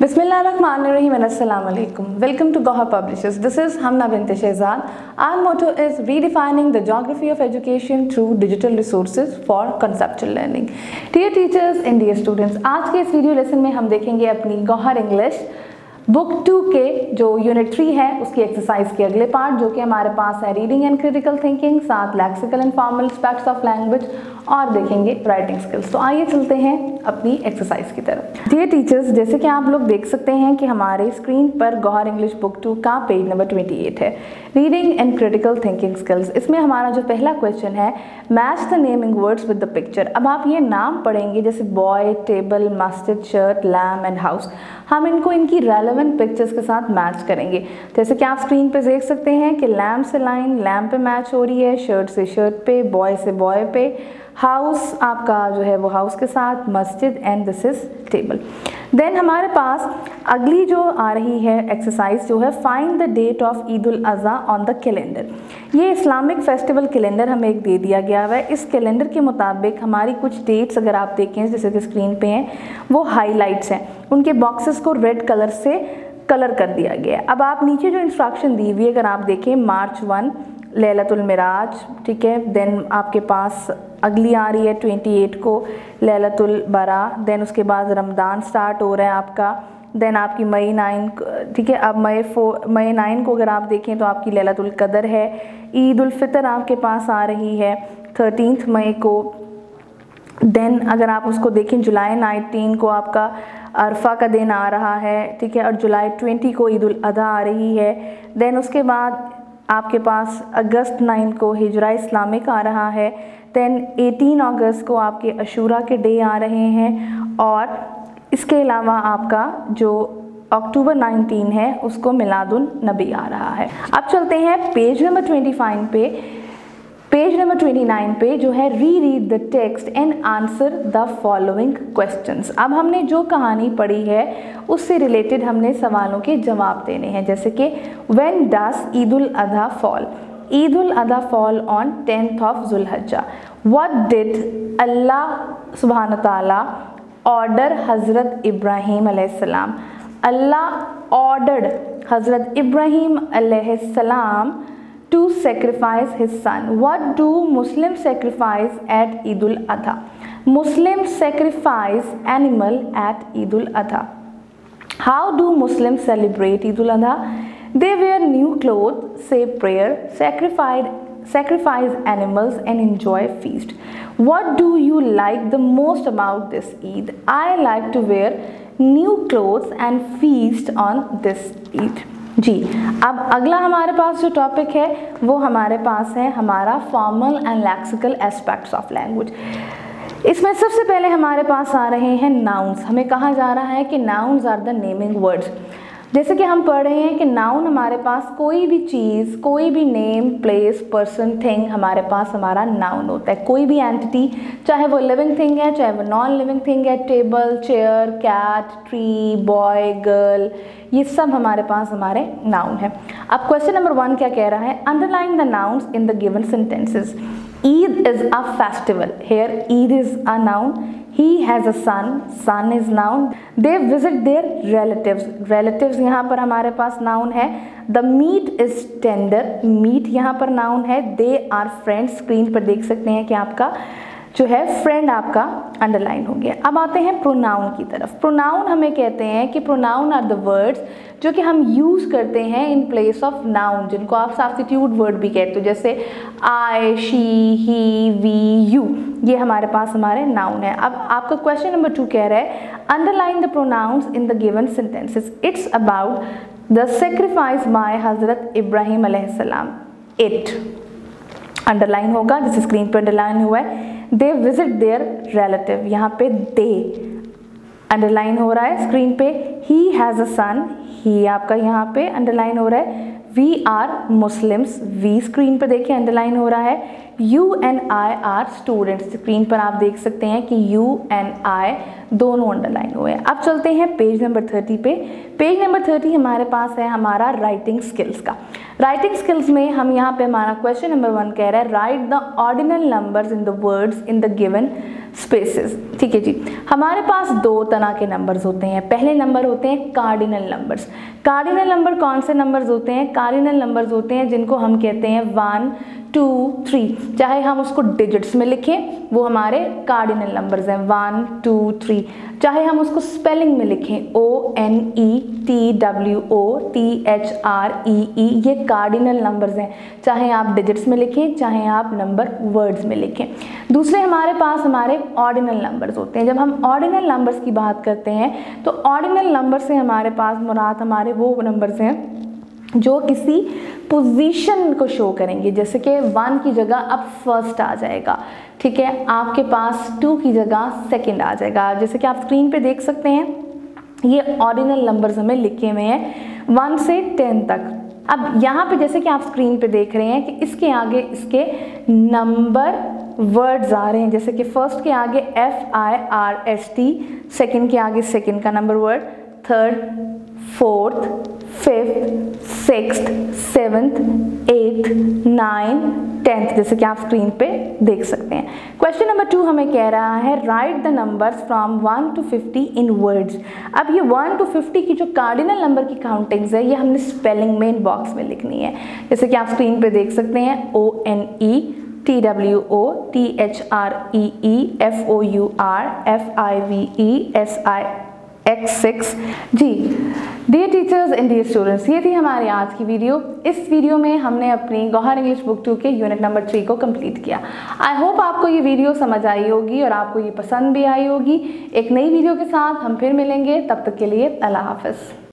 बिस्मिल्लाकुम welcome to Gohar publishers. This is Hamna Binte Shezan our motto is redefining the geography of education through digital resource for conceptual learning dear teachers and the students आज के इस video lesson में हम देखेंगे अपनी Gohar English book two के जो unit three है, उसकी एक्सरसाइज के अगले पार्ट जो कि हमारे पास है रीडिंग एंड क्रिटिकल थिंकिंग साथ lexical and formal aspects of language और देखेंगे राइटिंग स्किल्स तो आइए चलते हैं अपनी एक्सरसाइज की तरफ़। ये टीचर्स जैसे कि आप लोग देख सकते हैं कि हमारे स्क्रीन पर गौहर इंग्लिश बुक टू का पेज नंबर 28 है। Reading and critical thinking skills इसमें हमारा जो पहला क्वेश्चन है match the naming words with the picture अब आप ये नाम पढ़ेंगे, जैसे बॉय टेबल मस्जिद शर्ट लैम एंड हाउस हम इनको इनकी रेलिवेंट पिक्चर्स के साथ मैच करेंगे। जैसे कि आप स्क्रीन पर देख सकते हैं कि लैम्प से लाइन लैम्प पे मैच हो रही है शर्ट से शर्ट पे बॉय से बॉय पे। हाउस आपका जो है वो हाउस के साथ, मस्जिद and this is table then हमारे पास अगली जो आ रही है एक्सरसाइज जो है find the date of Eid ul Azha on the calendar ये इस्लामिक फेस्टिवल कैलेंडर हमें एक दे दिया गया हुआ है। इस कैलेंडर के मुताबिक हमारी कुछ डेट्स अगर आप देखें, जैसे कि स्क्रीन पे हैं, वो हाईलाइट्स हैं। उनके बॉक्सेस को रेड कलर से कलर कर दिया गया है। अब आप नीचे जो इंस्ट्रक्शन दी हुई है, अगर आप देखें मार्च वन लैलतुल मिराज, ठीक है? देन आपके पास अगली आ रही है ट्वेंटी एट को, लैलतुल बरा। देन उसके बाद रमदान स्टार्ट हो रहा है आपका। देन आपकी मई नाइन ठीक है? अब मई फोर मई नाइन को अगर आप देखें तो आपकी लैलतुल कदर है। ईद उल फितर आपके पास आ रही है थर्टीनथ मई को। देन अगर आप उसको देखें, जुलाई नाइनटीन को आपका अरफा का दिन आ रहा है, ठीक है? और जुलाई ट्वेंटी को ईद उल अधा आ रही है। देन उसके बाद आपके पास अगस्त नाइन को हिजरा इस्लामिक आ रहा है दैन 18 अगस्त को आपके अशूरा के डे आ रहे हैं और इसके अलावा आपका जो अक्टूबर 19 है, उसको मिलादुल नबी आ रहा है। अब चलते हैं पेज नंबर 25 पे। पेज नंबर 29 पे जो है re read the text and answer the following questions अब हमने जो कहानी पढ़ी है, उससे रिलेटेड हमने सवालों के जवाब देने हैं, जैसे कि व्हेन डस ईद उल अधा fall Eid ul Adha fall on tenth of Zulhijja what did Allah Subhan Tala order हज़रत इब्राहीम अल्लाह ऑर्डर्ड हज़रत Ibrahim to sacrifice his son. What do Muslims sacrifice at Eid ul Adha? Muslims sacrifice animal at Eid ul Adha. How do Muslims celebrate Eid ul Adha? They wear new clothes, say prayer, sacrifice sacrifice animals and enjoy feast. What do you like the most about this Eid? I like to wear new clothes and feast on this Eid. जी, अब अगला हमारे पास जो topic है, वो हमारे पास है हमारा formal and lexical aspects of language इसमें सबसे पहले हमारे पास आ रहे हैं नाउन्स हमें कहा जा रहा है कि nouns are the naming words जैसे कि हम पढ़ रहे हैं कि नाउन हमारे पास कोई भी चीज़, कोई भी नेम प्लेस पर्सन थिंग हमारे पास हमारा नाउन होता है। कोई भी एंटिटी चाहे वो लिविंग थिंग है, चाहे वो नॉन लिविंग थिंग है table chair cat tree boy girl ये सब हमारे पास हमारे नाउन है। अब क्वेश्चन नंबर वन क्या कह रहा है? Underline the nouns in the given sentences Eid is a festival here Eid is a noun he has a son son is noun they visit their relatives relatives यहाँ पर हमारे पास noun है the meat is tender meat यहाँ पर noun है they are friends screen पर देख सकते हैं कि आपका जो है फ्रेंड आपका अंडरलाइन हो गया। अब आते हैं प्रोनाउन की तरफ़। प्रोनाउन हमें कहते हैं कि प्रोनाउन आर द वर्ड्स जो कि हम यूज़ करते हैं इन प्लेस ऑफ़ नाउन जिनको आप सब्स्टिट्यूट वर्ड भी कहते हो, जैसे I she he we you ये हमारे पास हमारे नाउन है। अब आपका क्वेश्चन नंबर टू कह रहा है underline the pronouns in the given sentences it's about the sacrifice by Hazrat Ibrahim अलैहिस्सलाम इट अंडरलाइन होगा, जिस स्क्रीन पर अंडरलाइन हुआ है। दे विज़िट देयर रिलेटिव यहाँ पे दे अंडरलाइन हो रहा है स्क्रीन पे. ही हैज़ अ सन ही आपका यहाँ पे अंडरलाइन हो रहा है. We are Muslims we screen पे देखिए अंडरलाइन हो रहा है. You and I are student screen पर आप देख सकते हैं कि यू एंड आई दोनों अंडरलाइन हुए हैं। अब चलते हैं पेज नंबर थर्टी पे। पेज नंबर थर्टी हमारे पास है हमारा राइटिंग स्किल्स का। राइटिंग स्किल्स में हम यहाँ पे हमारा क्वेश्चन नंबर वन कह रहा है write the ordinal numbers in the words in the given spaces ठीक है जी। हमारे पास दो तरह के नंबर्स होते हैं। पहले नंबर होते हैं कार्डिनल नंबर्स कार्डिनल नंबर कौन से नंबर्स होते हैं? कार्डिनल नंबर्स होते हैं जिनको हम कहते हैं वन टू थ्री चाहे हम उसको डिजिट्स में लिखें, वो हमारे कार्डिनल नंबर्स हैं. वन टू थ्री चाहे हम उसको स्पेलिंग में लिखें O N E T W O T H R E E ये कार्डिनल नंबर्स हैं. चाहे आप डिजिट्स में लिखें, चाहे आप नंबर वर्ड्स में लिखें. दूसरे हमारे पास हमारे ऑर्डिनल नंबर्स होते हैं. जब हम ऑर्डिनल नंबर्स की बात करते हैं तो ऑर्डिनल नंबर से हमारे पास मुराद हमारे वो नंबर्स हैं. जो किसी पोजीशन को शो करेंगे। जैसे कि वन की जगह अब फ़र्स्ट आ जाएगा, ठीक है? आपके पास टू की जगह सेकंड आ जाएगा। जैसे कि आप स्क्रीन पे देख सकते हैं, ये ऑर्डिनल नंबर्स हमें लिखे हुए हैं वन से टेन तक। अब यहाँ पे जैसे कि आप स्क्रीन पे देख रहे हैं कि इसके आगे इसके नंबर वर्ड्स आ रहे हैं। जैसे कि फ़र्स्ट के आगे F I R S T second के आगे सेकेंड का number word third fourth, fifth six seventh, eighth nine tenth, जैसे कि आप स्क्रीन पे देख सकते हैं। क्वेश्चन नंबर टू हमें कह रहा है write the numbers from one two fifty in words अब ये वन टू फिफ्टी की जो कार्डिनल नंबर की काउंटिंग्स है, ये हमने स्पेलिंग में इन बॉक्स में लिखनी है। जैसे कि आप स्क्रीन पे देख सकते हैं O N E T W O T H R E E F O U R F I V E S I X six G dear teachers and dear students ये थी हमारी आज की वीडियो। इस वीडियो में हमने अपनी Gauhar English book two के यूनिट नंबर थ्री को कंप्लीट किया। आई होप आपको ये वीडियो समझ आई होगी और आपको ये पसंद भी आई होगी। एक नई वीडियो के साथ हम फिर मिलेंगे। तब तक के लिए अल्लाह हाफिज़।